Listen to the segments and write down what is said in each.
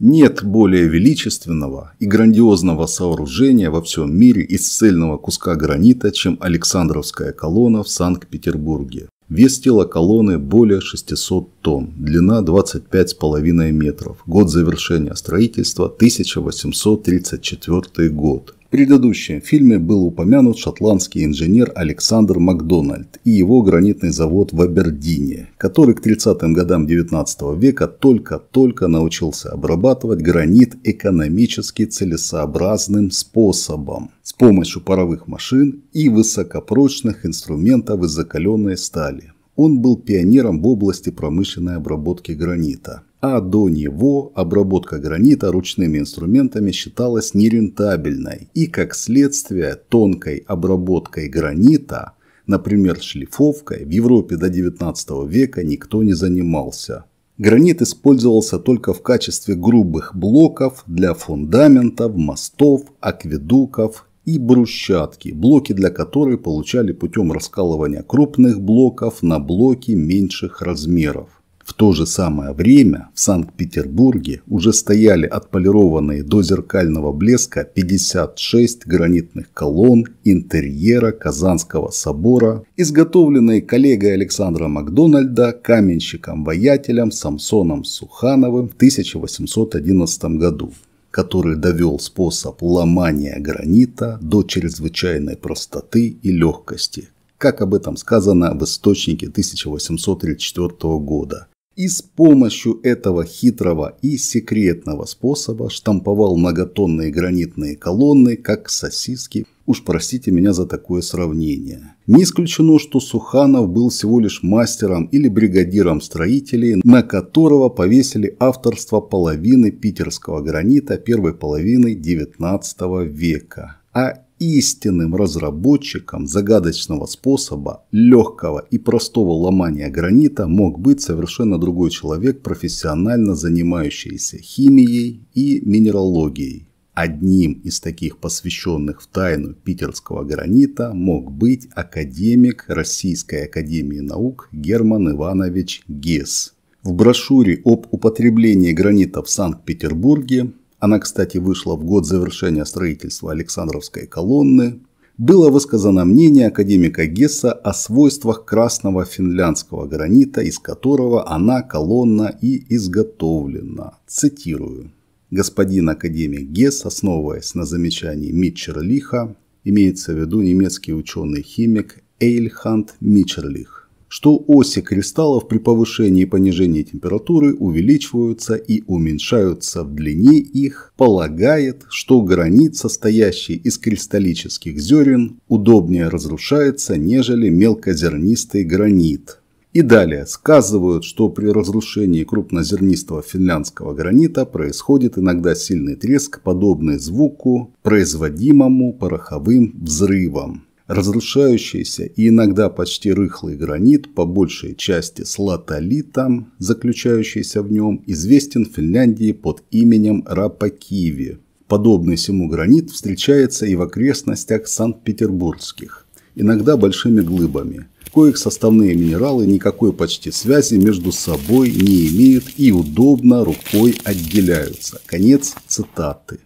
Нет более величественного и грандиозного сооружения во всем мире из цельного куска гранита, чем Александровская колонна в Санкт-Петербурге. Вес тела колонны более 600 тонн, длина 25,5 метров. Год завершения строительства 1834 год. В предыдущем фильме был упомянут шотландский инженер Александр Макдональд и его гранитный завод в Абердине, который к 30-м годам 19 века только-только научился обрабатывать гранит экономически целесообразным способом с помощью паровых машин и высокопрочных инструментов из закаленной стали. Он был пионером в области промышленной обработки гранита а до него обработка гранита ручными инструментами считалась нерентабельной и, как следствие, тонкой обработкой гранита, например, шлифовкой, в Европе до 19 века никто не занимался. Гранит использовался только в качестве грубых блоков для фундаментов, мостов, акведуков и брусчатки, блоки для которой получали путем раскалывания крупных блоков на блоки меньших размеров. В то же самое время в Санкт-Петербурге уже стояли отполированные до зеркального блеска 56 гранитных колонн интерьера Казанского собора, изготовленные коллегой Александра Макдональда, каменщиком-воятелем Самсоном Сухановым в 1811 году который довел способ ломания гранита до чрезвычайной простоты и легкости, как об этом сказано в источнике 1834 года и с помощью этого хитрого и секретного способа штамповал многотонные гранитные колонны, как сосиски. Уж простите меня за такое сравнение. Не исключено, что Суханов был всего лишь мастером или бригадиром строителей, на которого повесили авторство половины питерского гранита первой половины XIX века. А истинным разработчиком загадочного способа легкого и простого ломания гранита мог быть совершенно другой человек, профессионально занимающийся химией и минералогией. Одним из таких посвященных в тайну питерского гранита мог быть академик Российской академии наук Герман Иванович Гесс. В брошюре об употреблении гранита в Санкт-Петербурге она, кстати, вышла в год завершения строительства Александровской колонны, было высказано мнение академика Гесса о свойствах красного финляндского гранита, из которого она, колонна, и изготовлена. Цитирую. Господин академик Гесс, основываясь на замечании Митчерлиха, имеется в виду немецкий ученый-химик Эйльхант Митчерлих, что оси кристаллов при повышении и понижении температуры увеличиваются и уменьшаются в длине их, полагает, что гранит, состоящий из кристаллических зерен, удобнее разрушается, нежели мелкозернистый гранит. И далее сказывают, что при разрушении крупнозернистого финляндского гранита происходит иногда сильный треск, подобный звуку, производимому пороховым взрывом. Разрушающийся и иногда почти рыхлый гранит, по большей части с латолитом, заключающийся в нем, известен в Финляндии под именем Рапакиви. Подобный всему гранит встречается и в окрестностях Санкт-Петербургских, иногда большими глыбами, коих составные минералы никакой почти связи между собой не имеют и удобно рукой отделяются. Конец цитаты.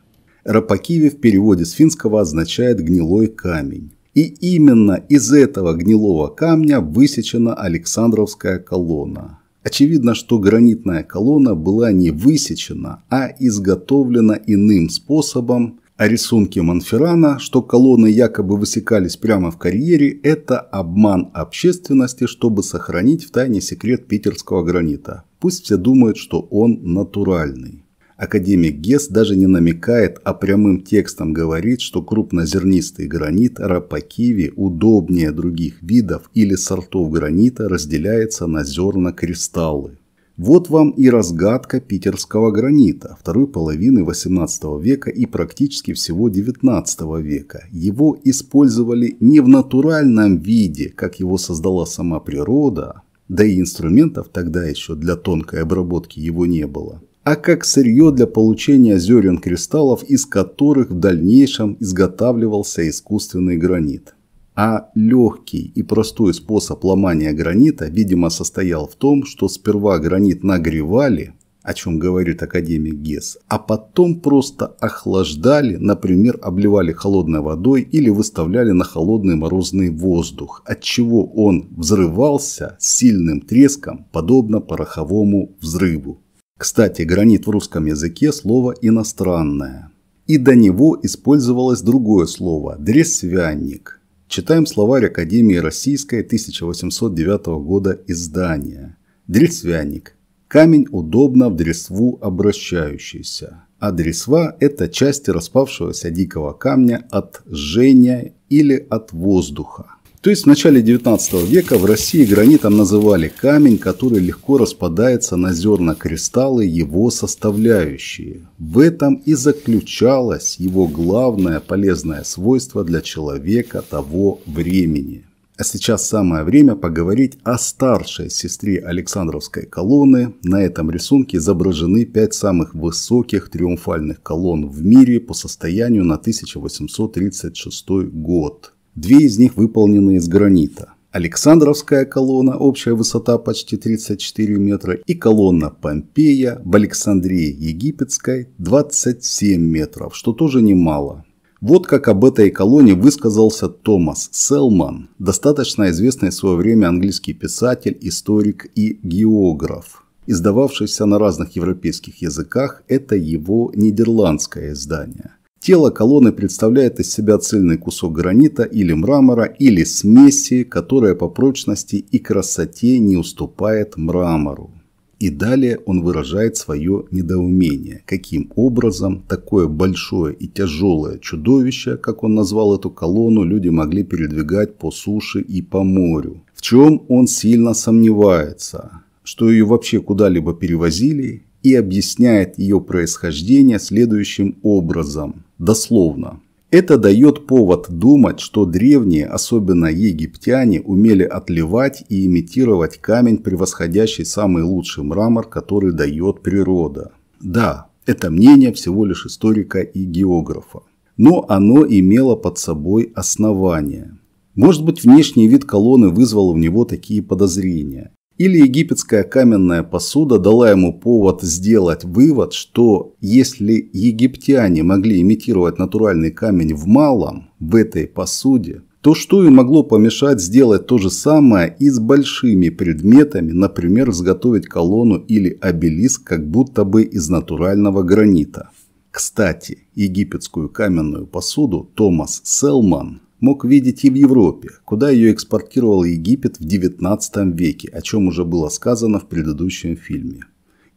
Рапакиви в переводе с финского означает «гнилой камень». И именно из этого гнилого камня высечена Александровская колонна. Очевидно, что гранитная колонна была не высечена, а изготовлена иным способом, а рисунки Монферрана, что колонны якобы высекались прямо в карьере, это обман общественности, чтобы сохранить в тайне секрет питерского гранита. Пусть все думают, что он натуральный. Академик Гес даже не намекает, а прямым текстом говорит, что крупнозернистый гранит рапакиви удобнее других видов или сортов гранита разделяется на зерна-кристаллы. Вот вам и разгадка питерского гранита второй половины XVIII века и практически всего XIX века. Его использовали не в натуральном виде, как его создала сама природа, да и инструментов тогда еще для тонкой обработки его не было а как сырье для получения зерен кристаллов, из которых в дальнейшем изготавливался искусственный гранит. А легкий и простой способ ломания гранита, видимо, состоял в том, что сперва гранит нагревали, о чем говорит академик Гес, а потом просто охлаждали, например, обливали холодной водой или выставляли на холодный морозный воздух, от чего он взрывался сильным треском, подобно пороховому взрыву. Кстати, гранит в русском языке слово иностранное. И до него использовалось другое слово – дресвянник. Читаем словарь Академии Российской 1809 года издания. Дресвянник – камень удобно в дресву обращающийся. А дресва – это части распавшегося дикого камня от жжения или от воздуха. То есть в начале 19 века в России гранитом называли камень, который легко распадается на зерна кристаллы, его составляющие. В этом и заключалось его главное полезное свойство для человека того времени. А сейчас самое время поговорить о старшей сестре Александровской колонны. На этом рисунке изображены пять самых высоких триумфальных колонн в мире по состоянию на 1836 год. Две из них выполнены из гранита. Александровская колонна, общая высота почти 34 метра, и колонна Помпея в Александрии Египетской 27 метров, что тоже немало. Вот как об этой колонне высказался Томас Селман, достаточно известный в свое время английский писатель, историк и географ. Издававшийся на разных европейских языках, это его нидерландское издание – Тело колонны представляет из себя цельный кусок гранита или мрамора или смеси, которая по прочности и красоте не уступает мрамору. И далее он выражает свое недоумение, каким образом такое большое и тяжелое чудовище, как он назвал эту колонну, люди могли передвигать по суше и по морю. В чем он сильно сомневается, что ее вообще куда-либо перевозили и объясняет ее происхождение следующим образом, дословно. Это дает повод думать, что древние, особенно египтяне, умели отливать и имитировать камень, превосходящий самый лучший мрамор, который дает природа. Да, это мнение всего лишь историка и географа. Но оно имело под собой основания. Может быть, внешний вид колонны вызвал в него такие подозрения. Или египетская каменная посуда дала ему повод сделать вывод, что если египтяне могли имитировать натуральный камень в малом, в этой посуде, то что им могло помешать сделать то же самое и с большими предметами, например, изготовить колонну или обелиск как будто бы из натурального гранита. Кстати, египетскую каменную посуду Томас Селман мог видеть и в Европе, куда ее экспортировал Египет в XIX веке, о чем уже было сказано в предыдущем фильме.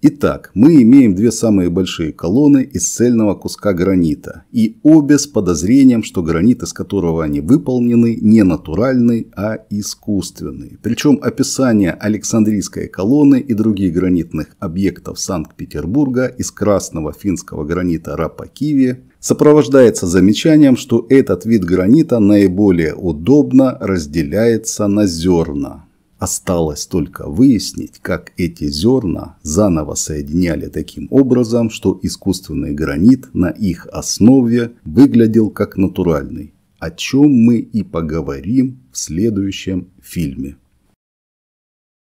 Итак, мы имеем две самые большие колонны из цельного куска гранита, и обе с подозрением, что гранит, из которого они выполнены, не натуральный, а искусственный. Причем описание Александрийской колонны и других гранитных объектов Санкт-Петербурга из красного финского гранита Рапакиви сопровождается замечанием, что этот вид гранита наиболее удобно разделяется на зерна. Осталось только выяснить, как эти зерна заново соединяли таким образом, что искусственный гранит на их основе выглядел как натуральный, о чем мы и поговорим в следующем фильме.